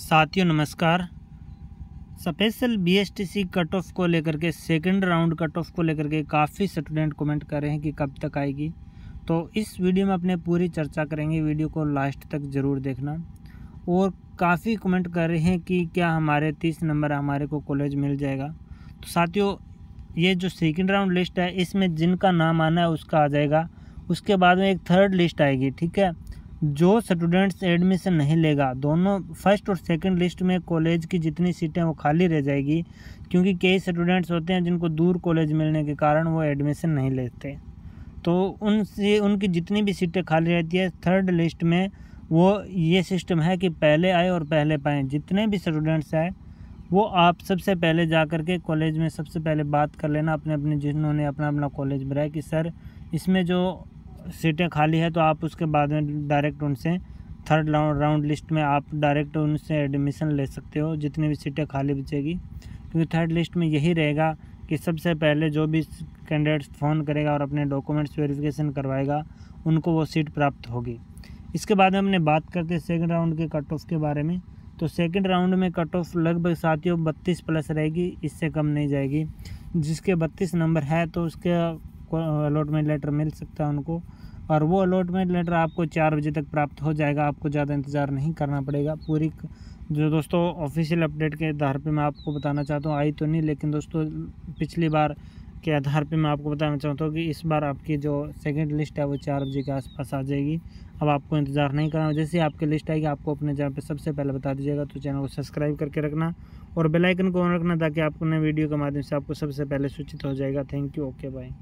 साथियों, नमस्कार। Special BSTC cut off को लेकर के सेकंड राउंड कट ऑफ़ को लेकर के काफ़ी स्टूडेंट कमेंट कर रहे हैं कि कब तक आएगी। तो इस वीडियो में अपने पूरी चर्चा करेंगे वीडियो को लास्ट तक ज़रूर देखना। और काफ़ी कमेंट कर रहे हैं कि क्या हमारे तीस नंबर हमारे को कॉलेज मिल जाएगा। तो साथियों, ये जो सेकेंड राउंड लिस्ट है, इसमें जिनका नाम आना है, उसका आ जाएगा। उसके बाद में एक थर्ड लिस्ट आएगी, ठीक है? जो स्टूडेंट्स एडमिशन नहीं लेगा, दोनों फ़र्स्ट और सेकंड लिस्ट में कॉलेज की जितनी सीटें वो खाली रह जाएगी, क्योंकि कई स्टूडेंट्स होते हैं जिनको दूर कॉलेज मिलने के कारण वो एडमिशन नहीं लेते। तो उनसे, उनकी जितनी भी सीटें खाली रहती है थर्ड लिस्ट में वो ये सिस्टम है कि पहले आए और पहले पाएँ। जितने भी स्टूडेंट्स आए वो आप सबसे पहले जा कर के कॉलेज में सबसे पहले बात कर लेना अपने अपने जिन्होंने अपना अपना कॉलेज बनाया कि, सर, इसमें जो सीटें खाली है तो आप उसके बाद में डायरेक्ट उनसे थर्ड राउंड लिस्ट में आप डायरेक्ट उनसे एडमिशन ले सकते हो, जितनी भी सीटें खाली बचेगी। क्योंकि थर्ड लिस्ट में यही रहेगा कि सबसे पहले जो भी कैंडिडेट्स फ़ोन करेगा और अपने डॉक्यूमेंट्स वेरिफिकेशन करवाएगा, उनको वो सीट प्राप्त होगी। इसके बाद हमने बात करते हैं सेकेंड राउंड के कट ऑफ़ के बारे में। तो सेकेंड राउंड में कट ऑफ़ लगभग साथियों बत्तीस प्लस रहेगी, इससे कम नहीं जाएगी। जिसके बत्तीस नंबर है तो उसके अलॉटमेंट लेटर मिल सकता है उनको। और वो अलॉटमेंट लेटर आपको चार बजे तक प्राप्त हो जाएगा, आपको ज़्यादा इंतज़ार नहीं करना पड़ेगा। पूरी जो दोस्तों ऑफिशियल अपडेट के आधार पे मैं आपको बताना चाहता हूँ, आई तो नहीं, लेकिन दोस्तों पिछली बार के आधार पे मैं आपको बताना चाहता हूँ कि इस बार आपकी जो सेकंड लिस्ट है वो चार बजे के आसपास आ जाएगी। अब आपको इंतज़ार नहीं करना, जैसे ही आपकी लिस्ट आएगी, आपको अपने जगह पे सबसे पहले बता दीजिएगा तो चैनल को सब्सक्राइब करके रखना और बेलाइकन को ऑन रखना ताकि आपको नए वीडियो के माध्यम से आपको सबसे पहले सूचित हो जाएगा। Thank you okay bye